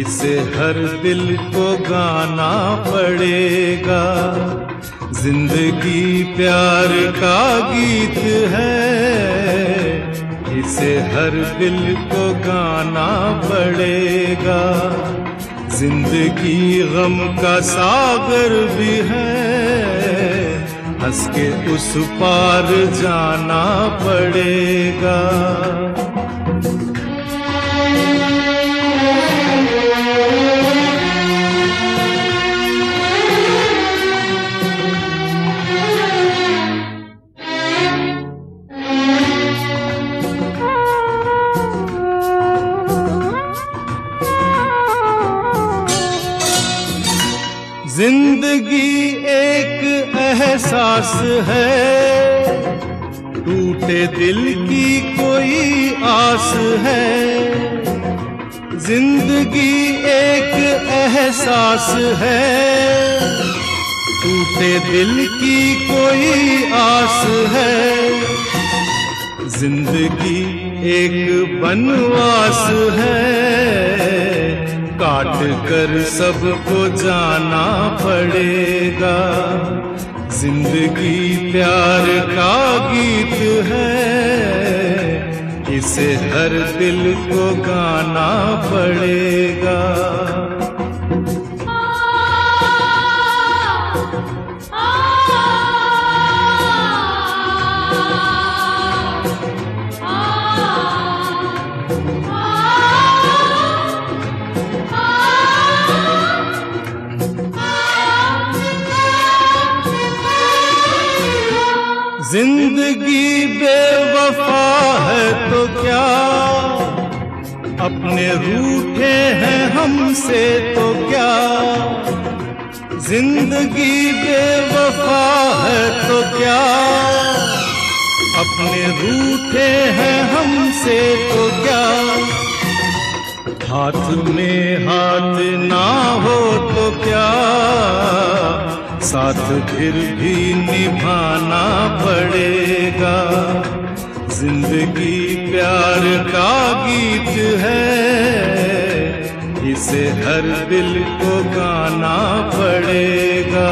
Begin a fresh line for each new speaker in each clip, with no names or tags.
इसे हर दिल को गाना पड़ेगा। ज़िंदगी प्यार का गीत है, इसे हर दिल को गाना पड़ेगा। ज़िंदगी गम का सागर भी है, हंस के उस पार जाना पड़ेगा। ज़िंदगी एक एहसास है। टूटे दिल की कोई आस है। ज़िंदगी एक एहसास है। टूटे दिल की कोई आस है। ज़िंदगी एक बनवास है। काट कर सबको जाना पड़ेगा। ज़िंदगी प्यार का गीत है, इसे हर दिल को गाना पड़ेगा। ज़िंदगी बेवफा है तो क्या? अपने रूठे हैं हमसे तो क्या? ज़िंदगी बेवफा है तो क्या? अपने रूठे हैं हमसे तो क्या? हाथ में हाथ ना हो तो क्या? साथ फिर भी निभाना पड़ेगा। ज़िंदगी प्यार का गीत है, इसे हर दिल को गाना पड़ेगा।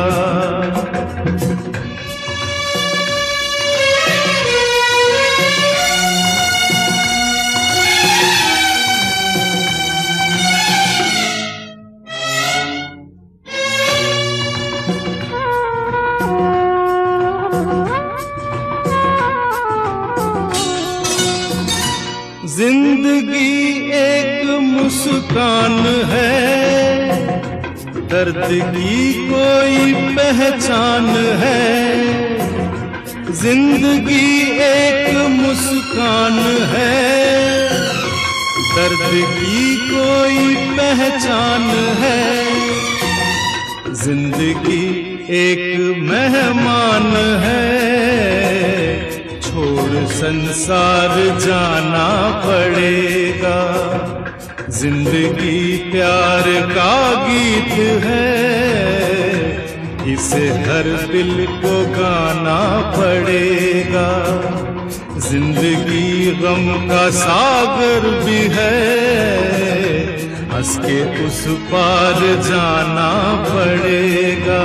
ज़िंदगी एक मुस्कान है। दर्द की कोई पहचान है। ज़िंदगी एक मुस्कान है। दर्द की कोई पहचान है। ज़िंदगी एक मेहमान है। संसार जाना पड़ेगा। ज़िंदगी प्यार का गीत है। इसे हर दिल को गाना पड़ेगा। ज़िंदगी गम का सागर भी है। हंस के उस पार जाना पड़ेगा।